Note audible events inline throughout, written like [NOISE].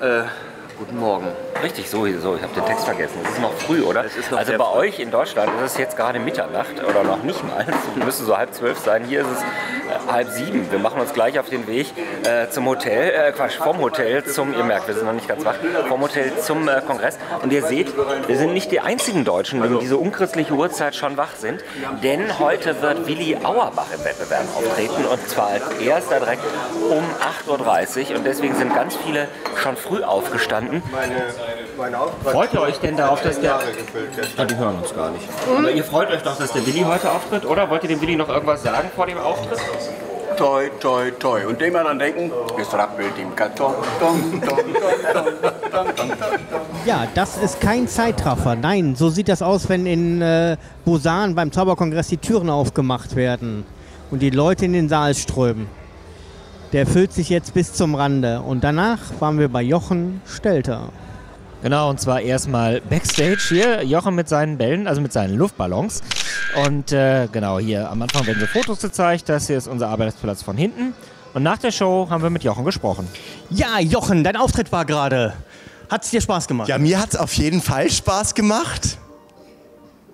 Äh, guten Morgen. Richtig, so, so ich habe den Text vergessen. Es ist noch früh, oder? Noch also bei früh. euch in Deutschland ist es jetzt gerade Mitternacht oder noch nicht mal. [LAUGHS] Es müsste so halb zwölf sein. Hier ist es halb sieben. Wir machen uns gleich auf den Weg äh, zum Hotel, äh, Quatsch, vom Hotel zum, ihr merkt, wir sind noch nicht ganz wach, vom Hotel zum äh, Kongress. Und ihr seht, wir sind nicht die einzigen Deutschen, die um diese unchristliche Uhrzeit schon wach sind. Denn heute wird Willi Auerbach im Wettbewerb auftreten und zwar als erster direkt um 8.30 Uhr. Und deswegen sind ganz viele schon früh aufgestanden. Freut ihr euch denn darauf, dass der. Ah, die hören uns gar nicht. Aber ihr freut euch doch, dass der Willi heute auftritt, oder? Wollt ihr dem Willi noch irgendwas sagen vor dem Auftritt? Toi, toi, toi. Und dem dann denken, es rappelt im Karton. Ja, das ist kein Zeitraffer. Nein, so sieht das aus, wenn in äh, Busan beim Zauberkongress die Türen aufgemacht werden und die Leute in den Saal strömen. Der füllt sich jetzt bis zum Rande. Und danach waren wir bei Jochen Stelter. Genau, und zwar erstmal Backstage hier, Jochen mit seinen Bällen, also mit seinen Luftballons. Und äh, genau, hier am Anfang werden so Fotos gezeigt. Das hier ist unser Arbeitsplatz von hinten. Und nach der Show haben wir mit Jochen gesprochen. Ja, Jochen, dein Auftritt war gerade. Hat es dir Spaß gemacht? Ja, mir hat es auf jeden Fall Spaß gemacht.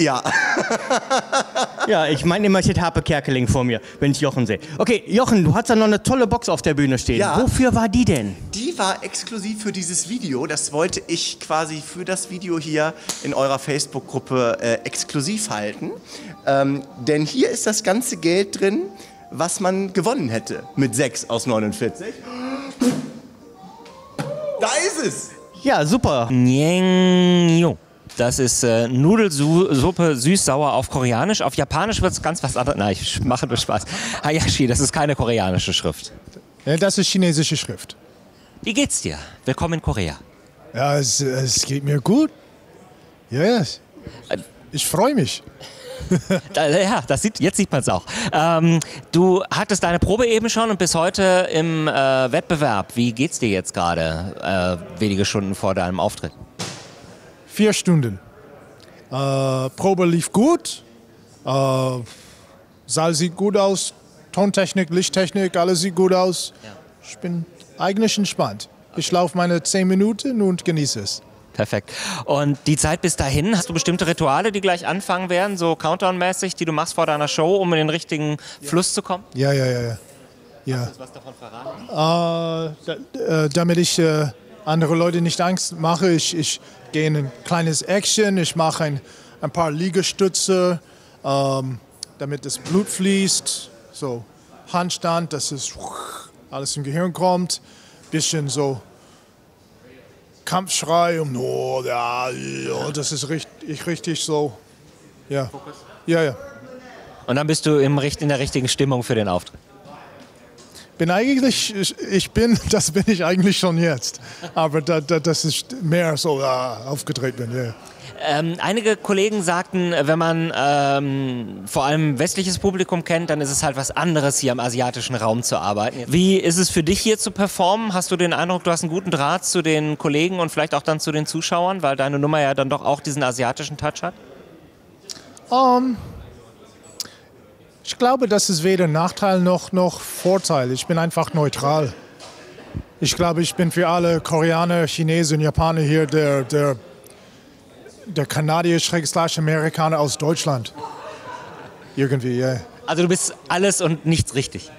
Ja, [LAUGHS] Ja, ich meine immer, ich hätte Harpe Kerkeling vor mir, wenn ich Jochen sehe. Okay, Jochen, du hast da noch eine tolle Box auf der Bühne stehen. Ja. Wofür war die denn? War exklusiv für dieses Video. Das wollte ich quasi für das Video hier in eurer Facebook-Gruppe äh, exklusiv halten. Ähm, denn hier ist das ganze Geld drin, was man gewonnen hätte mit 6 aus 49. Da ist es! Ja, super. Das ist äh, Nudelsuppe süß-sauer auf Koreanisch. Auf Japanisch wird es ganz was anderes. Nein, ich mache nur Spaß. Hayashi, das ist keine koreanische Schrift. Ja, Das ist chinesische Schrift. Wie geht's dir? Willkommen in Korea. Ja, es, es geht mir gut. Ja, ja. Ich freue mich. [LAUGHS] Ja, das sieht, jetzt sieht man es auch. Ähm, du hattest deine Probe eben schon und bis heute im äh, Wettbewerb. Wie geht's dir jetzt gerade, äh, wenige Stunden vor deinem Auftritt? Vier Stunden. Äh, Probe lief gut. Äh, Saal sieht gut aus. Tontechnik, Lichttechnik, alles sieht gut aus. Ich bin eigentlich entspannt. Ich laufe meine zehn Minuten und genieße es. Perfekt. Und die Zeit bis dahin, hast du bestimmte Rituale, die gleich anfangen werden, so Countdown-mäßig, die du machst vor deiner Show, um in den richtigen Fluss zu kommen? Ja, ja, ja, ja. ja. Was davon verraten? Äh, da, äh, damit ich äh, andere Leute nicht Angst mache, ich, ich gehe in ein kleines Action, ich mache ein, ein paar Liegestütze, ähm, damit das Blut fließt, so Handstand, dass es alles im Gehirn kommt, bisschen so Kampfschrei und oh, ja, ja, das ist richtig, richtig so, ja, ja, ja. Und dann bist du im, in der richtigen Stimmung für den Auftritt. bin eigentlich, ich, bin, [LAUGHS] das bin ich eigentlich schon jetzt. Aber da, da, das ist mehr so ja, aufgedreht bin. Ja. Ähm, einige Kollegen sagten, wenn man ähm, vor allem westliches Publikum kennt, dann ist es halt was anderes, hier im asiatischen Raum zu arbeiten. Wie ist es für dich hier zu performen? Hast du den Eindruck, du hast einen guten Draht zu den Kollegen und vielleicht auch dann zu den Zuschauern, weil deine Nummer ja dann doch auch diesen asiatischen Touch hat? Ähm, ich glaube, das ist weder Nachteil noch, noch Vorteil. Ich bin einfach neutral. Ich glaube, ich bin für alle Koreaner, Chinesen, Japaner hier der, der, der Kanadier, Schrägslash Amerikaner aus Deutschland. Irgendwie, ja. Also du bist alles und nichts richtig.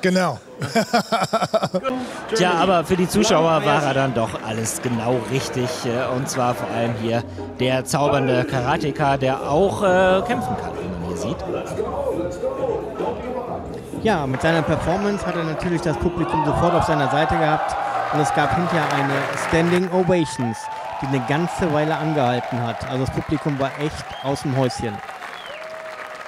Genau. Tja, aber für die Zuschauer war er dann doch alles genau richtig. äh, Und zwar vor allem hier der zaubernde Karateka, der auch äh, kämpfen kann, wie man hier sieht. Ja, mit seiner Performance hat er natürlich das Publikum sofort auf seiner Seite gehabt und es gab hinterher eine Standing Ovations, die eine ganze Weile angehalten hat. Also das Publikum war echt aus dem Häuschen.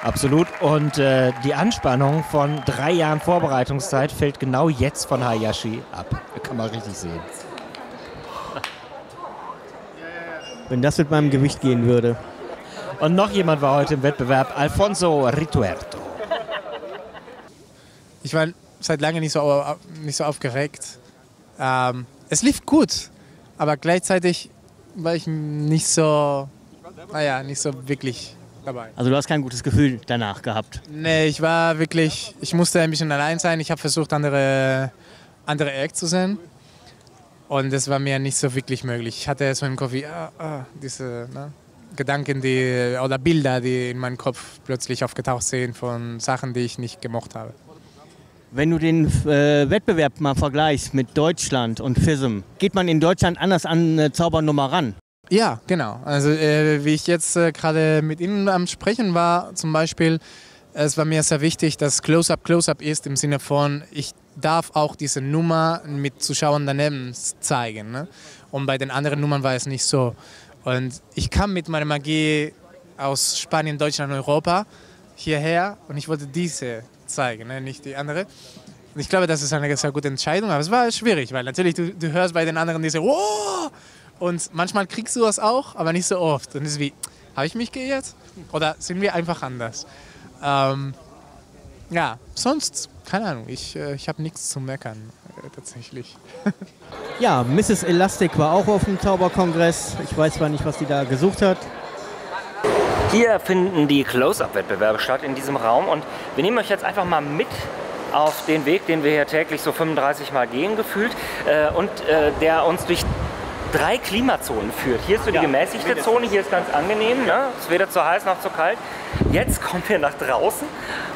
Absolut. Und äh, die Anspannung von drei Jahren Vorbereitungszeit fällt genau jetzt von Hayashi ab. Kann man richtig sehen. Wenn das mit meinem Gewicht gehen würde. Und noch jemand war heute im Wettbewerb, Alfonso Rituerto. Ich war seit langem nicht so, nicht so aufgeregt. Ähm, es lief gut, aber gleichzeitig war ich nicht so, naja, nicht so wirklich dabei. Also du hast kein gutes Gefühl danach gehabt. Nee, ich war wirklich, ich musste ein bisschen allein sein. Ich habe versucht, andere, andere Acts zu sehen. Und das war mir nicht so wirklich möglich. Ich hatte so im Kopf wie, ah, ah, diese ne, Gedanken die, oder Bilder, die in meinem Kopf plötzlich aufgetaucht sind von Sachen, die ich nicht gemocht habe. Wenn du den äh, Wettbewerb mal vergleichst mit Deutschland und FISM, geht man in Deutschland anders an eine Zaubernummer ran? Ja, genau. Also äh, wie ich jetzt äh, gerade mit Ihnen am Sprechen war, zum Beispiel, es war mir sehr wichtig, dass Close-Up Close-Up ist im Sinne von, ich darf auch diese Nummer mit Zuschauern daneben zeigen. Ne? Und bei den anderen Nummern war es nicht so. Und ich kam mit meiner Magie aus Spanien, Deutschland, Europa hierher und ich wollte diese zeigen, ne? nicht die andere. Und ich glaube, das ist eine sehr gute Entscheidung, aber es war schwierig, weil natürlich du, du hörst bei den anderen diese wow! und manchmal kriegst du das auch, aber nicht so oft. Und es ist wie, habe ich mich geirrt? Oder sind wir einfach anders? Ähm, ja, sonst, keine Ahnung, ich, äh, ich habe nichts zu meckern, äh, tatsächlich. [LAUGHS] Ja, Mrs. Elastic war auch auf dem Zauberkongress. Ich weiß zwar nicht, was die da gesucht hat. Hier finden die Close-Up-Wettbewerbe statt in diesem Raum und wir nehmen euch jetzt einfach mal mit auf den Weg, den wir hier täglich so 35 Mal gehen gefühlt äh, und äh, der uns durch drei Klimazonen führt. Hier ist so die gemäßigte Zone, hier ist ganz angenehm, ne? ist weder zu heiß noch zu kalt. Jetzt kommen wir nach draußen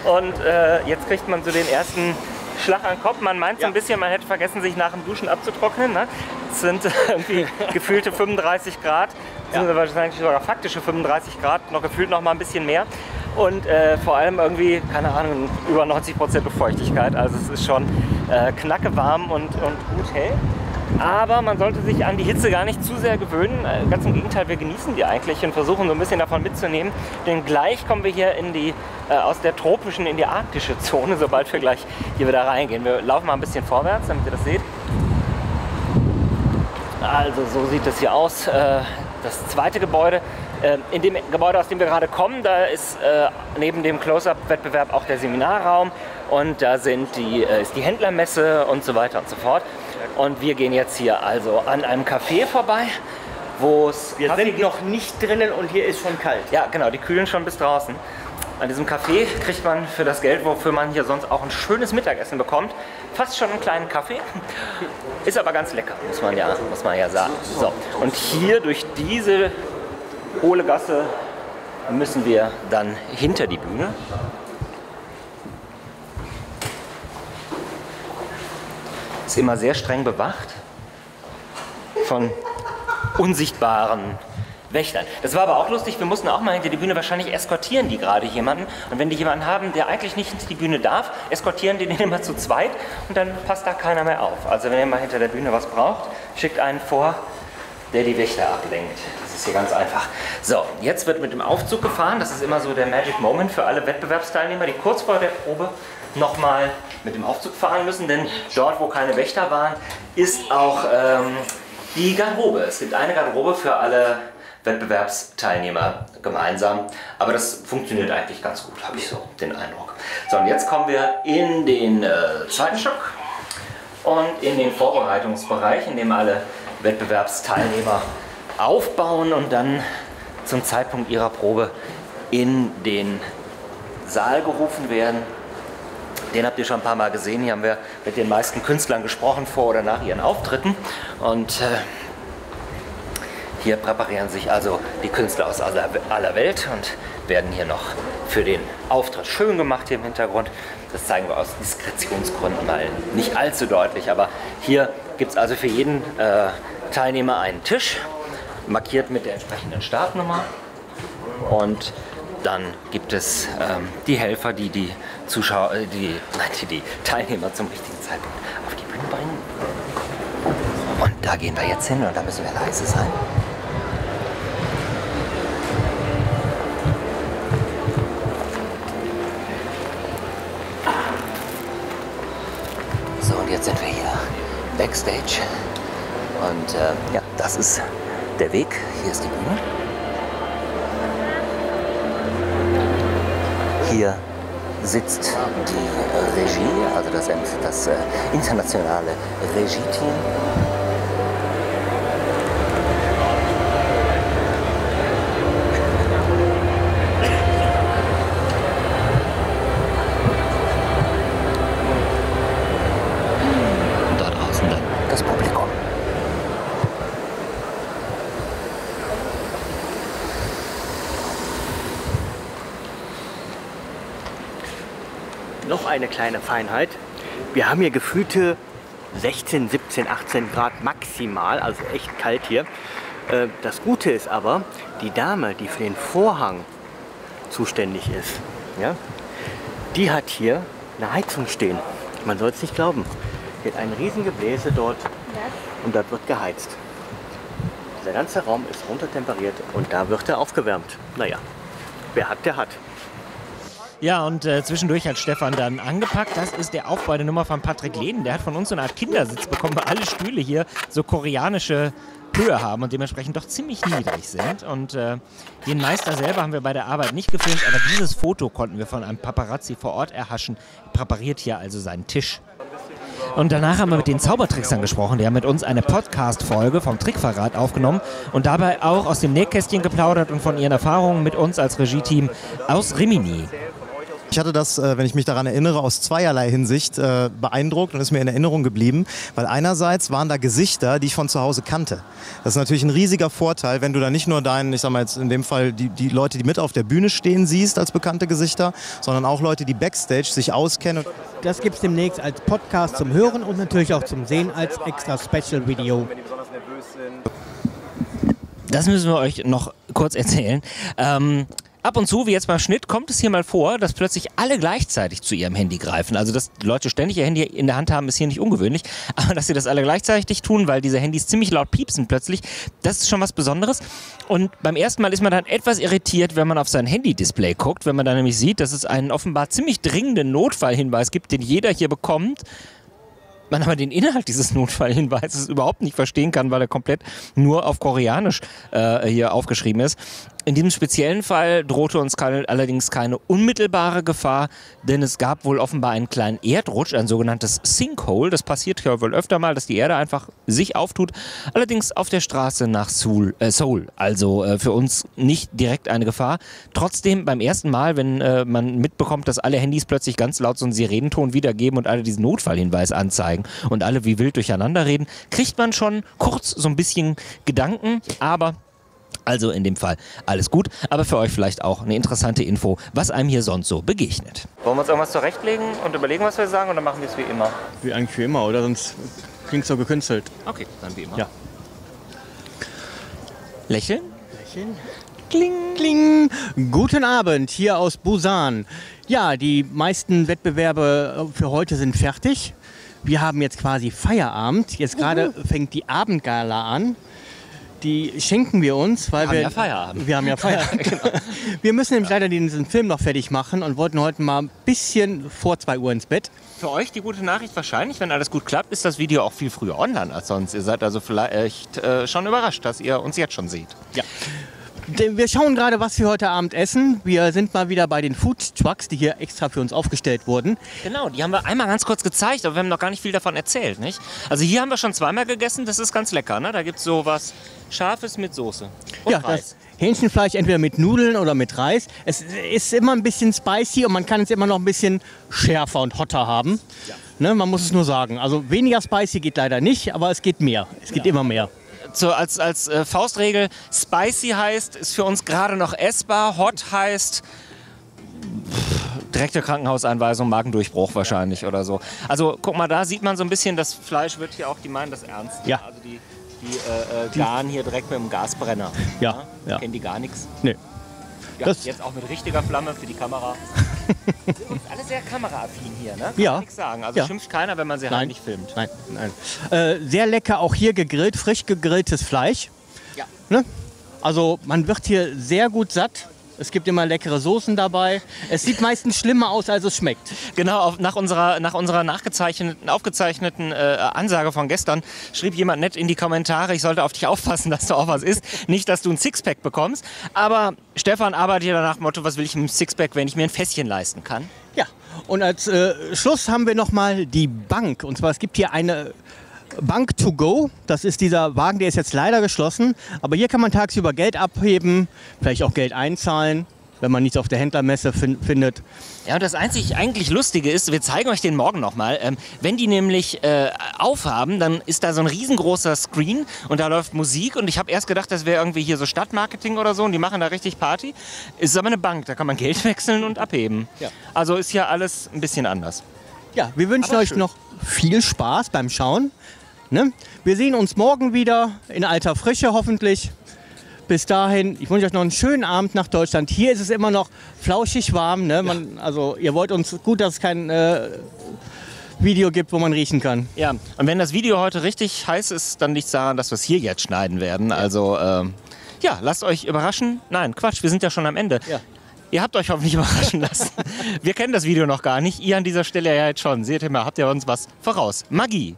und äh, jetzt kriegt man so den ersten Schlag an den Kopf. Man meint so ein bisschen, man hätte vergessen, sich nach dem Duschen abzutrocknen. Ne? Es sind irgendwie [LAUGHS] gefühlte 35 Grad, sind wahrscheinlich sogar faktische 35 Grad, noch gefühlt noch mal ein bisschen mehr. Und äh, vor allem irgendwie, keine Ahnung, über 90 Prozent Luftfeuchtigkeit. Also es ist schon äh, knacke warm und, und gut hell. Aber man sollte sich an die Hitze gar nicht zu sehr gewöhnen. Äh, Ganz im Gegenteil, wir genießen die eigentlich und versuchen so ein bisschen davon mitzunehmen. Denn gleich kommen wir hier in die, äh, aus der tropischen in die arktische Zone, sobald wir gleich hier wieder reingehen. Wir laufen mal ein bisschen vorwärts, damit ihr das seht. Also so sieht es hier aus. Äh, Das zweite Gebäude. Äh, In dem Gebäude, aus dem wir gerade kommen, da ist äh, neben dem Close-Up-Wettbewerb auch der Seminarraum und da sind die, äh, ist die Händlermesse und so weiter und so fort. Und wir gehen jetzt hier also an einem Café vorbei, wo es Wir Kaffee sind gibt. noch nicht drinnen und hier ist schon kalt. Ja, genau, die kühlen schon bis draußen. An diesem Café kriegt man für das Geld, wofür man hier sonst auch ein schönes Mittagessen bekommt, fast schon einen kleinen Kaffee. Ist aber ganz lecker, muss man ja, muss man ja sagen. So, und hier durch diese hohle Gasse müssen wir dann hinter die Bühne. Ist immer sehr streng bewacht von unsichtbaren Wächtern. Das war aber auch lustig, wir mussten auch mal hinter die Bühne, wahrscheinlich eskortieren die gerade jemanden. Und wenn die jemanden haben, der eigentlich nicht hinter die Bühne darf, eskortieren die den immer zu zweit und dann passt da keiner mehr auf. Also wenn ihr mal hinter der Bühne was braucht, schickt einen vor, der die Wächter ablenkt. Das ist hier ganz einfach. So, jetzt wird mit dem Aufzug gefahren. Das ist immer so der Magic Moment für alle Wettbewerbsteilnehmer, die kurz vor der Probe nochmal mit dem Aufzug fahren müssen, denn dort, wo keine Wächter waren, ist auch ähm, die Garderobe. Es gibt eine Garderobe für alle Wettbewerbsteilnehmer gemeinsam, aber das funktioniert eigentlich ganz gut, habe ich so den Eindruck. So, und jetzt kommen wir in den äh, zweiten Stock und in den Vorbereitungsbereich, in dem alle Wettbewerbsteilnehmer aufbauen und dann zum Zeitpunkt ihrer Probe in den Saal gerufen werden. Den habt ihr schon ein paar Mal gesehen. Hier haben wir mit den meisten Künstlern gesprochen vor oder nach ihren Auftritten. Und äh, hier präparieren sich also die Künstler aus aller, Welt und werden hier noch für den Auftritt schön gemacht hier im Hintergrund. Das zeigen wir aus Diskretionsgründen mal nicht allzu deutlich. Aber hier gibt es also für jeden äh, Teilnehmer einen Tisch, markiert mit der entsprechenden Startnummer. Und dann gibt es ähm, die Helfer, die die Zuschauer, äh, die, nein, [LAUGHS] die, die Teilnehmer zum richtigen Zeitpunkt auf die Bühne bringen. Und da gehen wir jetzt hin und da müssen wir leise sein. So, und jetzt sind wir hier backstage. Und äh, ja, das ist der Weg. Hier ist die Bühne. Hier sitzt die Regie, also das, das äh, internationale Regie-Team. Eine kleine Feinheit. Wir haben hier gefühlte 16, 17, 18 Grad maximal, also echt kalt hier. Äh, Das Gute ist aber, die Dame, die für den Vorhang zuständig ist, ja, die hat hier eine Heizung stehen. Man soll es nicht glauben. Die hat ein riesen Gebläse dort und dort wird geheizt. Der ganze Raum ist runtertemperiert und da wird er aufgewärmt. Naja, wer hat, der hat. Ja, und äh, zwischendurch hat Stefan dann angepackt. Das ist der Aufbau der Nummer von Patrick Lehnen. Der hat von uns so eine Art Kindersitz bekommen, weil alle Stühle hier so koreanische Höhe haben und dementsprechend doch ziemlich niedrig sind. Und äh, den Meister selber haben wir bei der Arbeit nicht gefilmt, aber dieses Foto konnten wir von einem Paparazzi vor Ort erhaschen. Präpariert hier also seinen Tisch. Und danach haben wir mit den Zaubertricksern gesprochen. Die haben mit uns eine Podcast-Folge vom Trickverrat aufgenommen und dabei auch aus dem Nähkästchen geplaudert und von ihren Erfahrungen mit uns als Regie-Team aus Rimini. Ich hatte das, äh, wenn ich mich daran erinnere, aus zweierlei Hinsicht äh, beeindruckt und ist mir in Erinnerung geblieben, weil einerseits waren da Gesichter, die ich von zu Hause kannte. Das ist natürlich ein riesiger Vorteil, wenn du da nicht nur deinen, ich sag mal jetzt in dem Fall die, die Leute, die mit auf der Bühne stehen, siehst als bekannte Gesichter, sondern auch Leute, die Backstage sich auskennen. Das gibt es demnächst als Podcast zum Hören und natürlich auch zum Sehen als extra Special Video. Das müssen wir euch noch kurz erzählen. Ähm, ab und zu, wie jetzt beim Schnitt, kommt es hier mal vor, dass plötzlich alle gleichzeitig zu ihrem Handy greifen. Also, dass Leute ständig ihr Handy in der Hand haben, ist hier nicht ungewöhnlich. [LAUGHS] Aber dass sie das alle gleichzeitig tun, weil diese Handys ziemlich laut piepsen plötzlich, das ist schon was Besonderes. Und beim ersten Mal ist man dann etwas irritiert, wenn man auf sein Handy-Display guckt, wenn man dann nämlich sieht, dass es einen offenbar ziemlich dringenden Notfallhinweis gibt, den jeder hier bekommt man aber den Inhalt dieses Notfallhinweises überhaupt nicht verstehen kann, weil er komplett nur auf Koreanisch äh, hier aufgeschrieben ist. In diesem speziellen Fall drohte uns keine, allerdings keine unmittelbare Gefahr, denn es gab wohl offenbar einen kleinen Erdrutsch, ein sogenanntes Sinkhole. Das passiert ja wohl öfter mal, dass die Erde einfach sich auftut. Allerdings auf der Straße nach Seoul, äh, Seoul. also äh, für uns nicht direkt eine Gefahr. Trotzdem beim ersten Mal, wenn äh, man mitbekommt, dass alle Handys plötzlich ganz laut so einen Sirenenton wiedergeben und alle diesen Notfallhinweis anzeigen und alle wie wild durcheinander reden, kriegt man schon kurz so ein bisschen Gedanken, aber also in dem Fall alles gut, aber für euch vielleicht auch eine interessante Info, was einem hier sonst so begegnet. Wollen wir uns irgendwas zurechtlegen und überlegen, was wir sagen, oder machen wir es wie immer? Wie eigentlich wie immer, oder? Sonst klingt so gekünstelt. Okay, dann wie immer. Ja. Lächeln? Kling, kling. Guten Abend hier aus Busan. Ja, die meisten Wettbewerbe für heute sind fertig. Wir haben jetzt quasi Feierabend. Jetzt gerade fängt die Abendgala an. Die schenken wir uns, weil Wir haben wir ja Feierabend. Wir haben ja [LAUGHS] Feierabend. genau. [LAUGHS] Wir müssen nämlich leider diesen Film noch fertig machen und wollten heute mal ein bisschen vor 2 Uhr ins Bett. Für euch die gute Nachricht wahrscheinlich, wenn alles gut klappt, ist das Video auch viel früher online als sonst. Ihr seid also vielleicht äh, schon überrascht, dass ihr uns jetzt schon seht. Ja. Wir schauen gerade, was wir heute Abend essen. Wir sind mal wieder bei den Food Trucks, die hier extra für uns aufgestellt wurden. Genau, die haben wir einmal ganz kurz gezeigt, aber wir haben noch gar nicht viel davon erzählt, nicht? Also hier haben wir schon zweimal gegessen, das ist ganz lecker, ne? Da gibt es so was Scharfes mit Soße und ja, Reis. das Hähnchenfleisch entweder mit Nudeln oder mit Reis. Es ist immer ein bisschen spicy und man kann es immer noch ein bisschen schärfer und hotter haben. Ne, man muss es nur sagen. Also weniger spicy geht leider nicht, aber es geht mehr. Es geht immer mehr. So als, als äh, Faustregel, spicy heißt, ist für uns gerade noch essbar, hot heißt pff, direkte Krankenhauseinweisung, Magendurchbruch wahrscheinlich oder so. Also guck mal, da sieht man so ein bisschen, das Fleisch wird hier auch, die meinen das ernst. Ja. Also die, die äh, äh, garen hier direkt mit dem Gasbrenner. Ja, ja. Kennen die gar nichts. Nee. Ja, Das- jetzt auch mit richtiger Flamme für die Kamera. Übrigens alle sehr kameraaffin hier, ne? Kann Ja. nichts sagen. Also Ja. schimpft keiner, wenn man sie halt nicht filmt. Nein, nein. Äh, sehr lecker auch hier gegrillt, frisch gegrilltes Fleisch. Ja. Ne? Also man wird hier sehr gut satt. Es gibt immer leckere Soßen dabei. Es sieht meistens schlimmer aus, als es schmeckt. Genau, nach unserer, nach unserer nachgezeichneten, aufgezeichneten äh, Ansage von gestern schrieb jemand nett in die Kommentare, ich sollte auf dich aufpassen, [LAUGHS] dass du auch was isst. Nicht, dass du ein Sixpack bekommst. Aber Stefan arbeitet ja nach dem Motto, was will ich mit einem Sixpack, wenn ich mir ein Fässchen leisten kann? Ja, und als äh, Schluss haben wir nochmal die Bank. Und zwar, es gibt hier eine Bank to go. Das ist dieser Wagen, der ist jetzt leider geschlossen. Aber hier kann man tagsüber Geld abheben, vielleicht auch Geld einzahlen. wenn man nichts auf der Händlermesse fin findet. Ja, und das einzig eigentlich Lustige ist, wir zeigen euch den morgen nochmal, ähm, wenn die nämlich äh, aufhaben, dann ist da so ein riesengroßer Screen und da läuft Musik und ich habe erst gedacht, das wäre irgendwie hier so Stadtmarketing oder so und die machen da richtig Party. Ist aber eine Bank, da kann man Geld [LAUGHS] wechseln und abheben. Ja. Also ist hier alles ein bisschen anders. Ja, wir wünschen Aber euch schön. noch viel Spaß beim Schauen. Ne? Wir sehen uns morgen wieder in alter Frische hoffentlich. Bis dahin, ich wünsche euch noch einen schönen Abend nach Deutschland. Hier ist es immer noch flauschig warm. Ne? Man, also ihr wollt uns gut, dass es kein äh, Video gibt, wo man riechen kann. Ja, und wenn das Video heute richtig heiß ist, dann liegt es daran, dass wir es hier jetzt schneiden werden. Also, ähm, ja, lasst euch überraschen. Nein, Quatsch, wir sind ja schon am Ende. Ja. Ihr habt euch hoffentlich [LAUGHS] überraschen lassen. Wir kennen das Video noch gar nicht. Ihr an dieser Stelle ja jetzt schon. Seht ihr mal, habt ihr uns was voraus. Magie.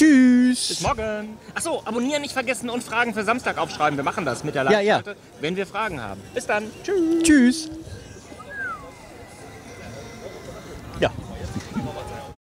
Tschüss. Bis morgen. Achso, abonnieren nicht vergessen und Fragen für Samstag aufschreiben. Wir machen das mit der Live-Seite, ja, ja. wenn wir Fragen haben. Bis dann. Tschüss. Tschüss. Ja.